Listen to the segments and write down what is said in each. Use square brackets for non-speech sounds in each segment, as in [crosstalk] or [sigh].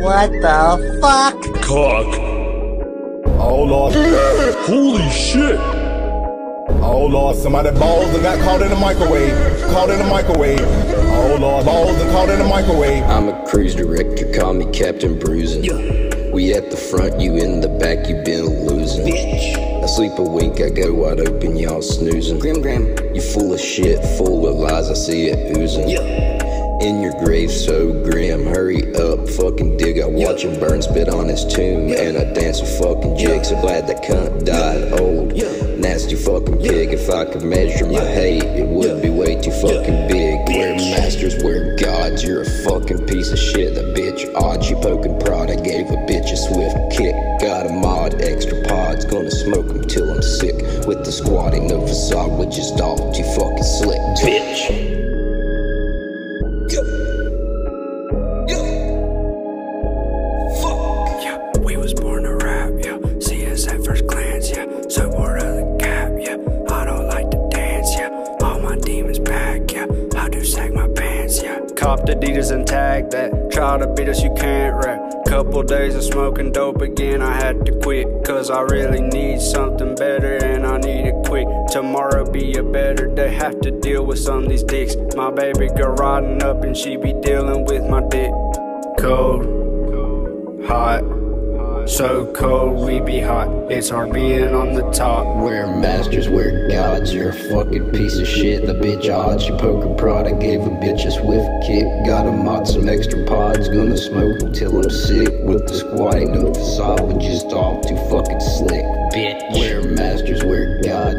What the fuck? Cock. Oh lord. [laughs] Holy shit. Oh lord, somebody balls and got caught in the microwave. Caught in the microwave. Oh lord, balls and caught in the microwave. I'm a cruise director, call me Captain Bruising. We at the front, you in the back, you been losing. Bitch. I sleep a wink, I go wide open, y'all snoozing. Grim Grim, you full of shit, full of lies, I see it oozing. In your grave so grim, hurry up, fucking dig. I watch him burn, spit on his tomb, and I dance a fucking jig. So glad that cunt died old. Nasty fucking pig. If I could measure my hate, it would be way too fucking big. We're masters, we're gods. You're a fucking piece of shit. That bitch odd, she poking prod. I gave a bitch a swift kick. Got a mod, extra pods. Gonna smoke smoke 'em till I'm sick. With the squatting, no facade, we're just all too fucking slick. Bitch. Copped Adidas and tag that. Try to beat us, you can't rap. Couple days of smoking dope again, I had to quit. Cause I really need something better and I need it quick. Tomorrow be a better day, have to deal with some of these dicks. My baby girl riding up and she be dealing with my dick. Cold, hot, so cold we be hot. It's hard being on the top. We're masters, we're gods, you're a fucking piece of shit. The bitch odds, you poker prod. I gave a bitch a swift kick. Got a mod, some extra pods. Gonna smoke until I'm sick. With the squatting, no facade, we just all too fucking slick. Bitch. We're masters, we're gods,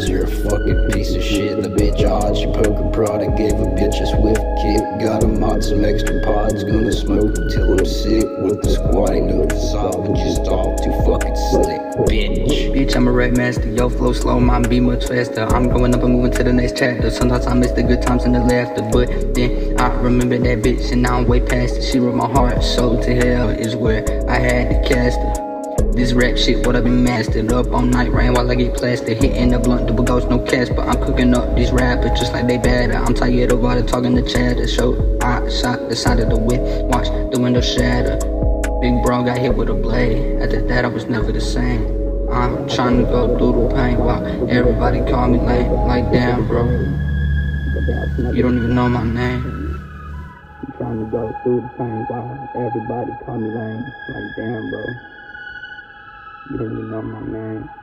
you're a fucking piece of shit. The bitch odds, you poker prod. I gave a bitch a swift kick. Got a mod, some extra pods. Gonna smoke until I'm sick. With the squatting, no facade, we just all too fucking slick. Bitch. Bitch, I'm a red master. Yo, flow slow, mine be much faster. I'm growing up and moving to the next chapter. Sometimes I miss the good times and the laughter, but then I remember that bitch and now I'm way past it. She wrote my heart, soul to hell is where I had to cast her. This rap shit, what I've been mastered up all night, rain while I get plastered. Hitting the blunt, double ghost, no cast, but I'm cooking up these rappers just like they batter. I'm tired of all the talking the chatter. So I shot the side of the whip, watch the window shatter. Big bro got hit with a blade. After that, I was never the same. I'm trying to go through the pain while everybody call me lame. Like, damn, bro. You don't even know my name. I'm trying to go through the pain while everybody call me lame. Like, damn, bro. Know my name.